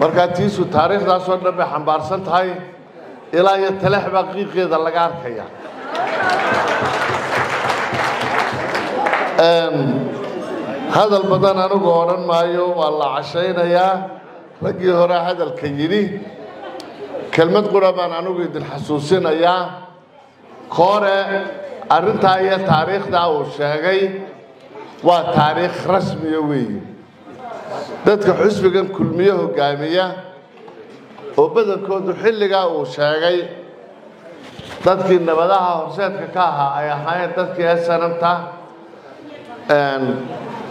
markaa tiisu taariikhdaasoo dhan bay xambaarsan tahay ilaa iyo talex baa qiiqeeda laga arkaya. Hadal badan anigu odhan maayo waa la cashaynayaa. Raggii hore hadalka yidhi kelmad qura baan anigu idin xasuusinayaa. Koore arrintaa iyo taariikhdaa uu sheegay waa taariikh rasmiya weeye dadka xusbigan kulmiye hogaamiya oo badankoodu xilligaa uu sheegay dadkii nabadaha horseedka ka ahaa ay ahaayeen dadkii esanamta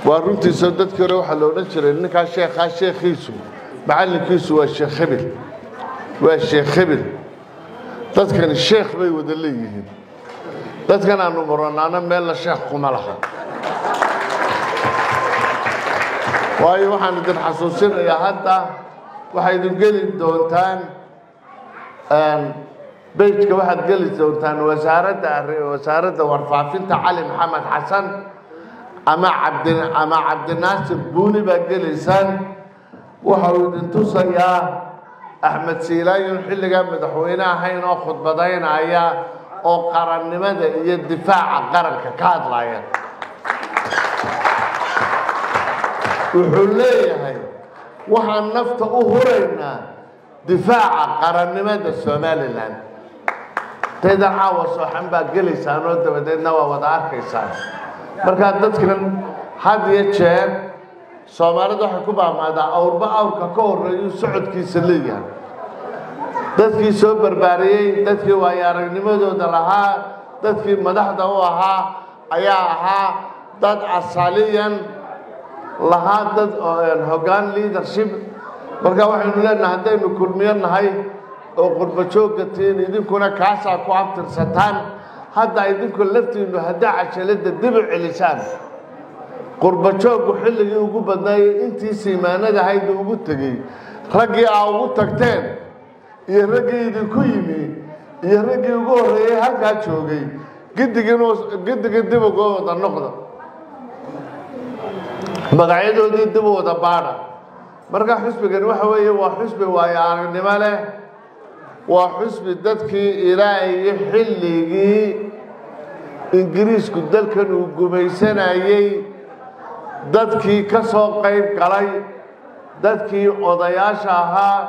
waa runtiisa dadkii hore waxaa odhan jiray ninkaa sheekhaa sheekhiisu macallinkiisu waa sheekh waa sheekh dadkani sheekh bay wada leeyihiin. Dadkan aanu muranaano meella sheekh kuma laha waayo waxaan idin xasuusinayaa hadda waxay idin geli doontaan bejka waxaad geli doontaan wasaaradda wasaaradda warfaafinta cali maxamed xasan ama cabdi ama cabdinaasir buuni baad gelaysaan waxa uu idin tusayaa axmed siilaayon xilligaa madaxweyne ahayn oo khudbadaynaya oo qarannimada iyo difaaca qaranka ka hadlaya wuxuu leeyahay waxaan nafta u huraynaa difaaca qarannimada somalilan. Intaydan caawa sooxan baad gelaysaan oo dabadeedna waa wada arkaysaan. Markaa dadkan had iyo jeer soomaalida waxay ku baamaadaa awrba awrka ka horeeyuu socodkiisa leeyahay. Dadkii soo barbaariyey dadkii waayo aragnimadooda lahaa dadkii madaxda u ahaa ayaa ahaa dad asaliyan lahaa dad hoggaan leadership. Markaa waxaynu leenahay haddaynu kulmiyo nahay oo qurbajoogga tihiin idinkuna kaasaa ku abtirsataan. Hadda idinku laftiinnu haddaa cajaladda dibu celisaan qurbajooggu xilligii ugu badnaayey intii siimaanada hayda ugu tegey. Raggii aa ugu tagteen iyo raggii idinku yimi iyo raggii ugu horreeyey halkaa joogay. Gidigiinu gidigii dib uga wada noqda magacyadoodii dib u wada baadha. Marka xusbigani waxa weeye waa xusbi waayo aragnimo leh waa xusbi dadkii ilaa iyo xilligii ingiriisku dalkan uu gumaysanayey. Dadkii ka soo qayb galay dadkii odayaasha ahaa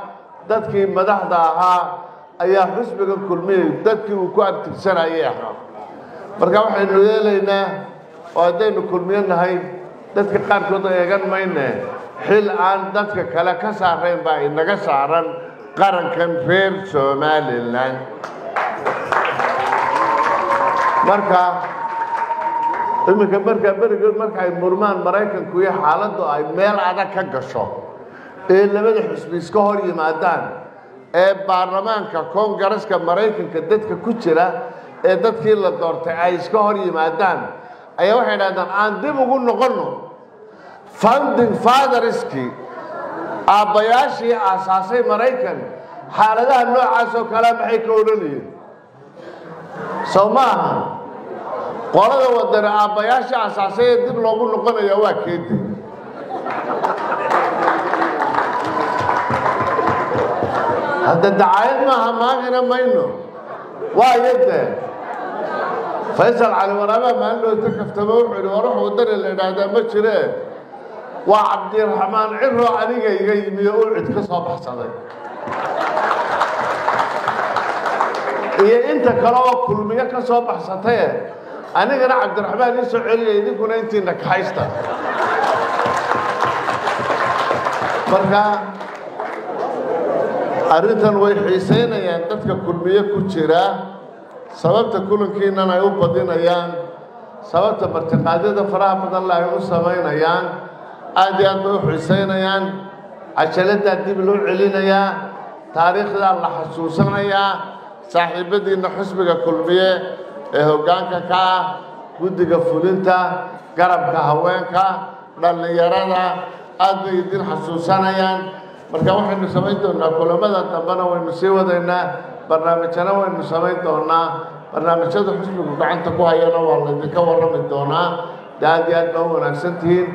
dadkii madaxda ahaa ayaa xusbiga kulmiyey dadkii uu ku abtirsanayay ahaa. Marka waxaynu yeelaynaa oo haddaynu kulmiyo nahay dadka qaarkood eegan mayne xil aan dadka kale ka saarayn baa inaga saaran qarankan reer somalilan. Marka iminka markaa berigood marka ay murmaan maraykanku iyo xaaladdu ay meel adag ka gasho. Ee labada xusbi iska hor yimaadaan. Ee baarlamaanka koongareska maraykanka dadka ku jira ee dadkii la doortay ay iska hor yimaadaan ayaa waxay idhahdaan aan dib ugu noqonno. Founding fatherskii aabbayaashii aasaasay maraykan xaaladaha noocaas oo kalea maxay ka odhanayeen? Soo ma aha. Qolada wadane aabbayaashii aasaasay ee dib loogu noqonaya waa keedi. Hadda dacaayad maaha maagina mayno. Waayo dee faysal cali waraabaa maalinoota kaftamo wuxuu yidhi war wax wadani la idhaahdaa ma jiree waa cabdiraxmaan ciro aniga iga yimi oo u cid ka soo baxsaday iyo inta kale oo kulmiyo ka soo baxsataye anigana cabdiraxmaan ii soo celiya idinkuna intiina kaxaysta marka arrintan way xiisaynayaan dadka kulmiye ku jira sababta kulankiinan ay u badinayaan sababta martiqaadyada faraha badan le ay u samaynayaan aad iyo aad bay u xiisaynayaan cajaladdaa dib loo celinayaa taariikhdaa la xasuusanayaa saaxiibadiinna xusbiga kulmiye ee hoggaanka ka ah guddiga fulinta garabka haweenka dhallinyarada aad bay idin xasuusanayaan. Marka waxaynu samayn doonaa kulamada dambena waynu sii wadaynaa barnaamijyana waynu samayn doonaa. Barnaamijyada xusbigu gacanta ku hayana waa laydinka warrami doonaa. De aad iyo aad baa u wanaagsan tihiin